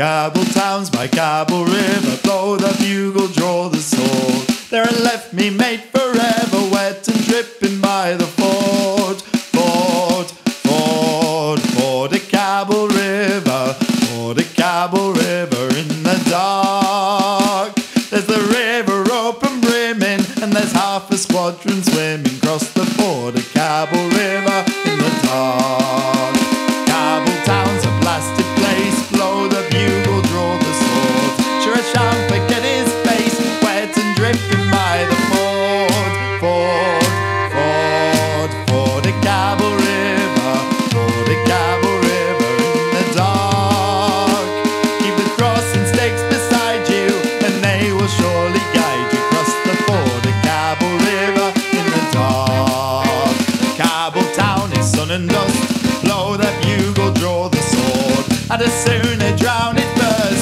Kabul towns by Kabul River, blow the bugle, draw the sword. There and left me mate forever, wet and dripping by the ford. Ford, ford, ford a Kabul River, ford a Kabul River in the dark. There's the river open brimming, and there's half a squadron swimming across the ford of Kabul River in the dark. Surely guide you across the ford of Kabul River in the dark. Kabul town is sun and dust. Blow the bugle, draw the sword. I'd as soon a drown it first,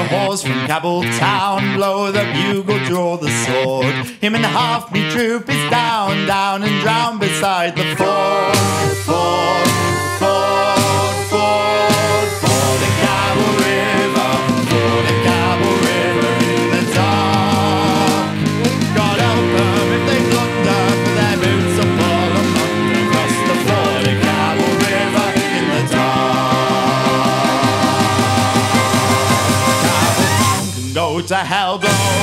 Your horse from Kabul town, blow the bugle, draw the sword. Him and half me troop is down, down and drown beside the. Ford, to hell, blow